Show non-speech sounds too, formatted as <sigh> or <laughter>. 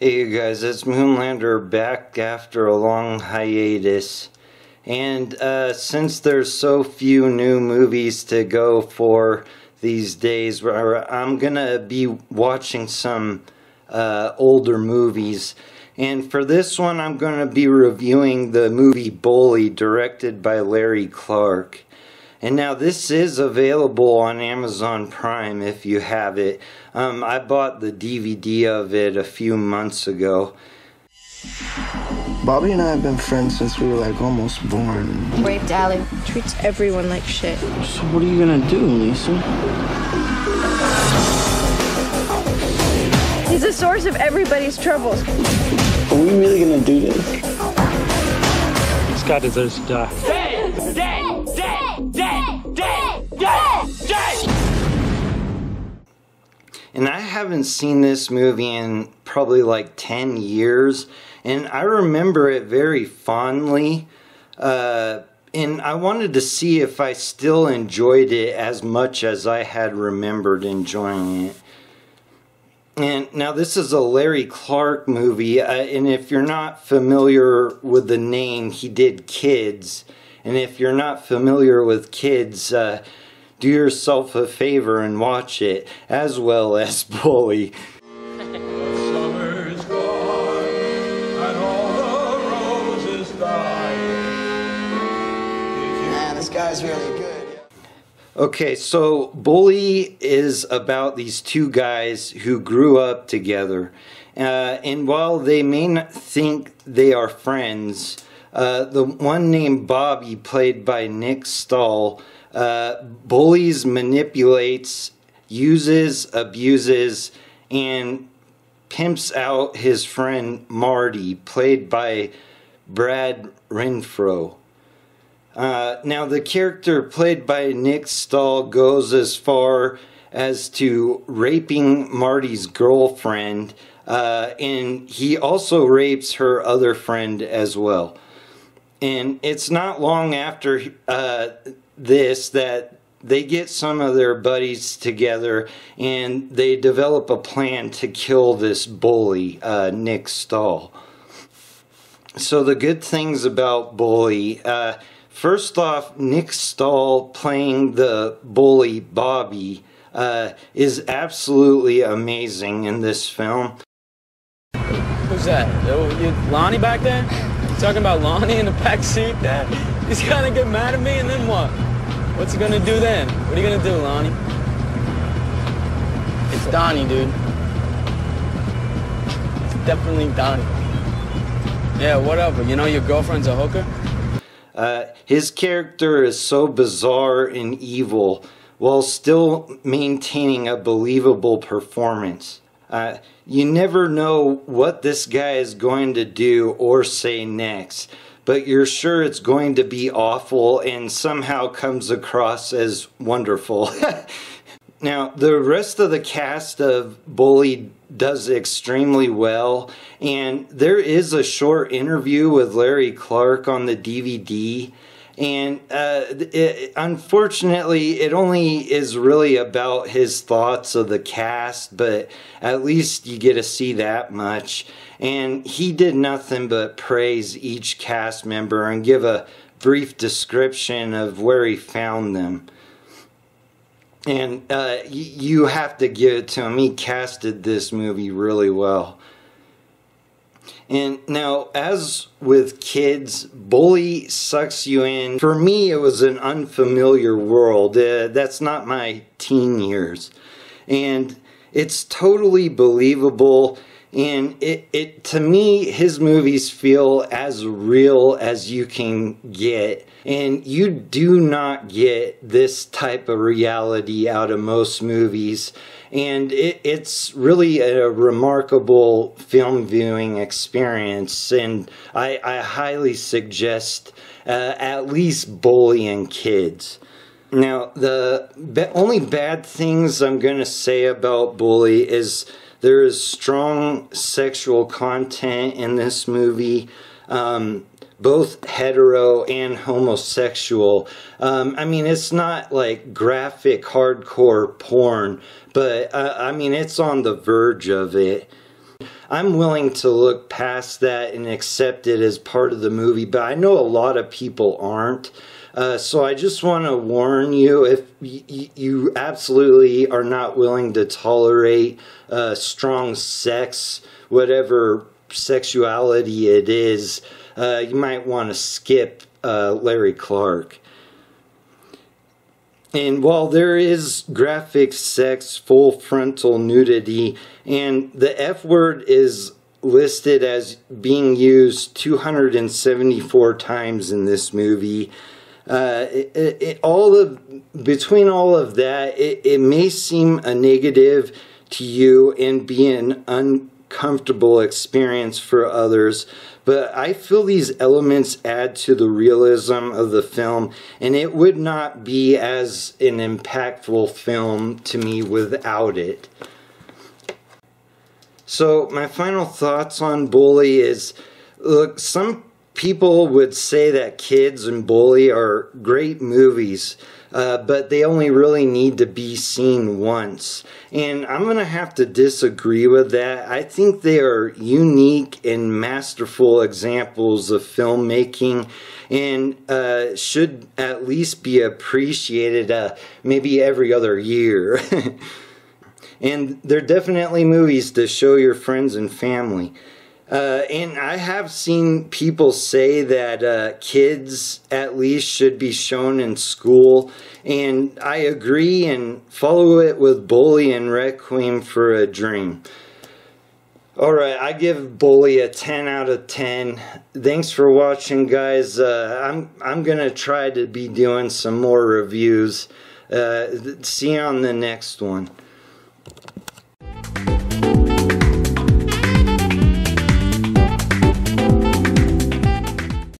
Hey you guys, it's Moonlander back after a long hiatus. And uh, since there's so few new movies to go for these days, I'm gonna be watching some uh, older movies. And for this one, I'm gonna be reviewing the movie Bully, directed by Larry Clark. And now this is available on Amazon Prime if you have it. Um, I bought the DVD of it a few months ago. Bobby and I have been friends since we were like almost born. Raped Dally treats everyone like shit. So what are you gonna do, Lisa? He's the source of everybody's troubles. Are we really gonna do this? This guy deserves to die. And I haven't seen this movie in probably like 10 years. And I remember it very fondly. Uh, and I wanted to see if I still enjoyed it as much as I had remembered enjoying it. And now this is a Larry Clark movie, uh, and if you're not familiar with the name, he did Kids. And if you're not familiar with Kids, uh, do yourself a favor and watch it, as well as Bully. Man, this guy's really good. Okay, so Bully is about these two guys who grew up together. Uh, and while they may not think they are friends, uh, the one named Bobby, played by Nick Stahl, uh, bullies, manipulates, uses, abuses, and pimps out his friend Marty, played by Brad Renfro. Uh, now, the character played by Nick Stahl goes as far as to raping Marty's girlfriend, uh, and he also rapes her other friend as well. And it's not long after uh, this that they get some of their buddies together and they develop a plan to kill this bully, uh, Nick Stahl. So, the good things about Bully. Uh, First off, Nick Stahl playing the bully Bobby uh, is absolutely amazing in this film. Who's that? Oh, Lonnie back there? Talking about Lonnie in the back seat there? He's gonna get mad at me and then what? What's he gonna do then? What are you gonna do, Lonnie? It's Donnie, dude. It's definitely Donnie. Yeah, whatever. You know your girlfriend's a hooker? Uh, his character is so bizarre and evil while still maintaining a believable performance. Uh, you never know what this guy is going to do or say next, but you're sure it's going to be awful and somehow comes across as wonderful. <laughs> now, the rest of the cast of Bully does extremely well. And there is a short interview with Larry Clark on the DVD. And uh, it, unfortunately, it only is really about his thoughts of the cast, but at least you get to see that much. And he did nothing but praise each cast member and give a brief description of where he found them and uh, you have to give it to him. He casted this movie really well. And now, as with kids, Bully sucks you in. For me, it was an unfamiliar world. Uh, that's not my teen years. And it's totally believable. And it, it, to me, his movies feel as real as you can get and you do not get this type of reality out of most movies. And it, it's really a remarkable film viewing experience. And I, I highly suggest uh, at least bullying kids. Now, the only bad things I'm going to say about Bully is there is strong sexual content in this movie. Um, both hetero and homosexual. Um, I mean, it's not like graphic hardcore porn, but uh, I mean, it's on the verge of it. I'm willing to look past that and accept it as part of the movie, but I know a lot of people aren't. Uh, so I just want to warn you if you absolutely are not willing to tolerate uh, strong sex, whatever sexuality it is, uh, you might want to skip uh, Larry Clark. And while there is graphic sex, full frontal nudity, and the F word is listed as being used 274 times in this movie, uh, it, it, all of between all of that, it, it may seem a negative to you and be an uncomfortable experience for others but I feel these elements add to the realism of the film, and it would not be as an impactful film to me without it. So, my final thoughts on Bully is look, some people would say that Kids and Bully are great movies uh, but they only really need to be seen once. And I'm going to have to disagree with that. I think they are unique and masterful examples of filmmaking and uh, should at least be appreciated uh, maybe every other year. <laughs> and they're definitely movies to show your friends and family. Uh, and I have seen people say that uh, kids at least should be shown in school, and I agree and follow it with Bully and Requiem for a Dream. Alright, I give Bully a 10 out of 10. Thanks for watching, guys. Uh, I'm, I'm going to try to be doing some more reviews. Uh, see you on the next one.